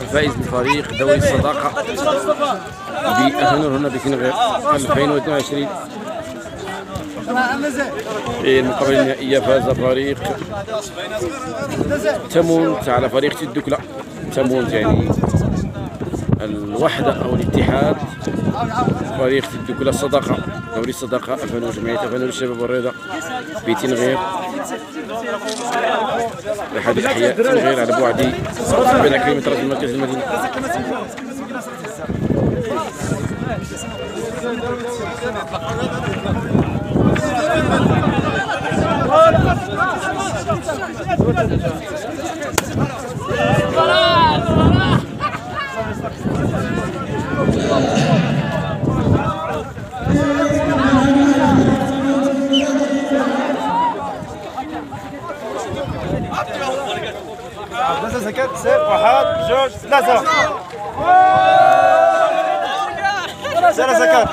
الفائز بفريق دوري الصداقة بأهنور هنا بكنغير 2022 في المقابلة النهائية فاز فريق تمونت على فريق الدكلة تمونت يعني الوحدة أو الاتحاد. فريق الدكلة الصداقة. دوري الصداقه الفانو جمعيه الفانو للشباب والرياضة. بيتي نغير احد الاحياء تنغير على بعد بين كيلومتر من مركز المدينة C'est la Zakat, c'est Wahad, George, Nazar. C'est la Zakat.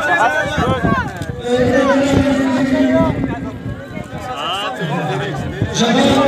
C'est bon, j'ai.